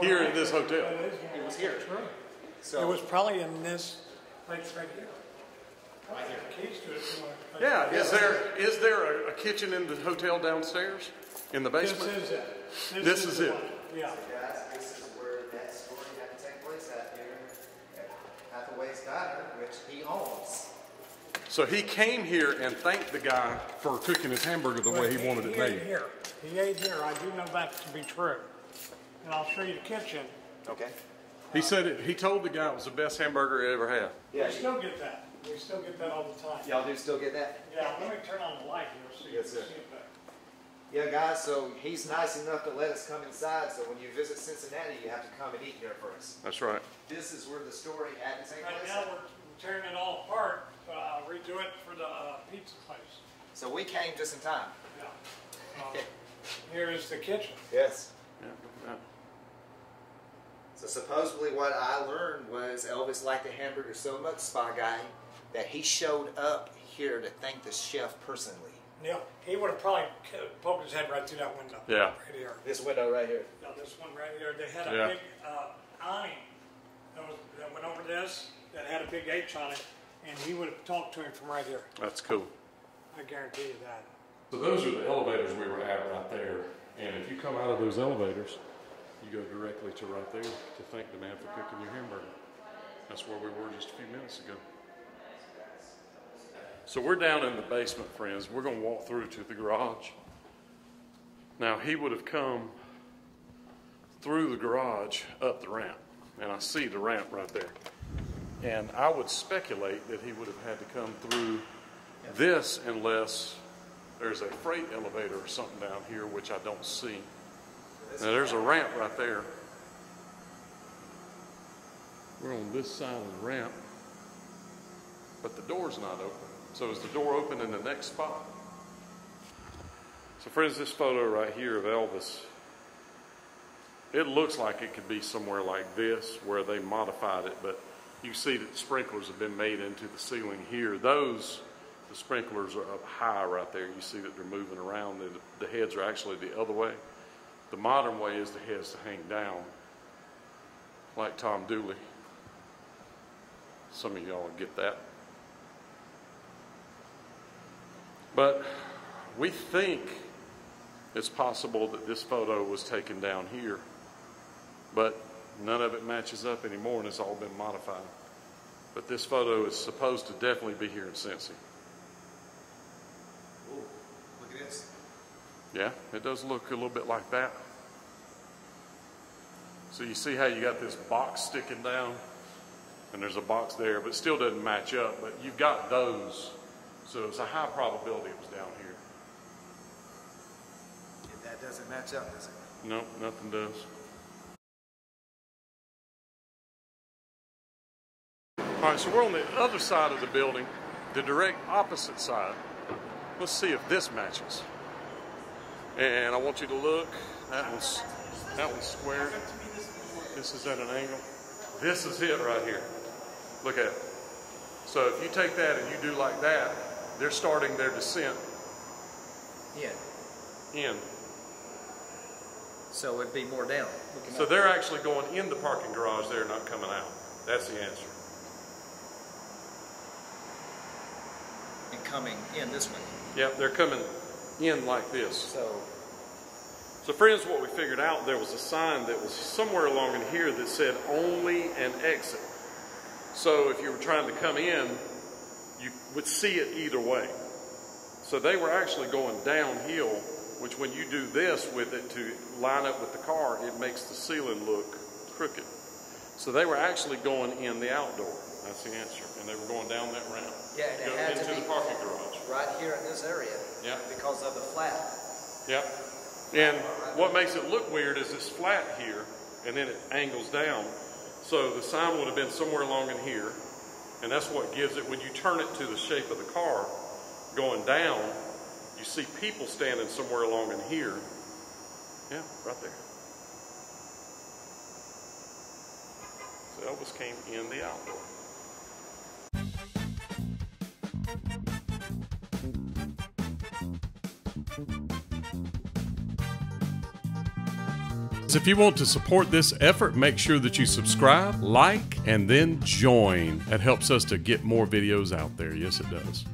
here in this hotel. It was here. True. So It was probably in this place right here. right here. Keys to it. if you want to- Yeah, is there, is there a, a kitchen in the hotel downstairs, in the basement? This basement? is it. This is the it. one. Yeah. Guys, this is where that story had to take place out here at Hathaway's Diner, which he owns. So he came here and thanked the guy for cooking his hamburger the way he wanted it He ate made. here. He ate here. I do know that to be true. And I'll show you the kitchen. Okay. He said it, he told the guy it was the best hamburger he ever had. Yeah, We still get that. We still get that all the time. y'all do still get that? Yeah, let me turn on the light here so you Yes, can sir. see it better. Yeah, guys, so he's nice enough to let us come inside, so when you visit Cincinnati, you have to come and eat here first. That's right. This is where the story had to take Right place. now, we're tearing it all apart, so I'll redo it for the uh, pizza place. So we came just in time. Yeah. Uh, Here is the kitchen. Yes. Yeah, look at that. So supposedly what I learned was Elvis liked the hamburger so much, Spa Guy, that he showed up here to thank the chef personally. Yeah, he would have probably poked his head right through that window. Yeah. Right here. This window right here. Now, this one right here, they had a Yeah. big uh, awning that, was, that went over this, that had a big H on it, and he would have talked to him from right here. That's cool. I guarantee you that. So those are the elevators we were at right there. And if you come out of those elevators, you go directly to right there to thank the man for cooking your hamburger. That's where we were just a few minutes ago. So we're down in the basement, friends. We're going to walk through to the garage. Now, he would have come through the garage up the ramp. And I see the ramp right there. And I would speculate that he would have had to come through this unless there's a freight elevator or something down here, which I don't see. Now, there's a ramp right there. We're on this side of the ramp, but the door's not open. So is the door open in the next spot? So, friends, this photo right here of Elvis, it looks like it could be somewhere like this where they modified it, but you see that the sprinklers have been made into the ceiling here. Those, the sprinklers are up high right there. You see that they're moving around. The, the heads are actually the other way. The modern way is the heads to hang down, like Tom Dooley. Some of y'all get that. But we think it's possible that this photo was taken down here, but none of it matches up anymore and it's all been modified. But this photo is supposed to definitely be here in Cincy. Ooh, look at this. Yeah, it does look a little bit like that. So you see how you got this box sticking down, and there's a box there, but still doesn't match up. But you've got those, so it's a high probability it was down here. If that doesn't match up, does it? No, nothing does. All right, so we're on the other side of the building, the direct opposite side. Let's see if this matches. And I want you to look. That one's that one's square. This is at an angle. This is it right here. Look at it. So if you take that and you do like that, they're starting their descent Yeah. in. So it'd be more down. So they're actually going in the parking garage, they're not coming out. That's the answer. And coming in this way. Yep, they're coming in like this. So So, friends, what we figured out, there was a sign that was somewhere along in here that said only an exit. So, if you were trying to come in, you would see it either way. So, they were actually going downhill, which when you do this with it to line up with the car, it makes the ceiling look crooked. So, they were actually going in the outdoor. That's the answer. And they were going down that ramp. Yeah, and it had to into be- the parking garage. right here in this area. Yeah. Because of the flat. Yep. And what makes it look weird is it's flat here, and then it angles down. So the sign would have been somewhere along in here, and that's what gives it, when you turn it to the shape of the car, going down, you see people standing somewhere along in here. Yeah, right there. So Elvis came in the outdoor. If you want to support this effort, make sure that you subscribe, like, and then join. That helps us to get more videos out there. Yes, it does.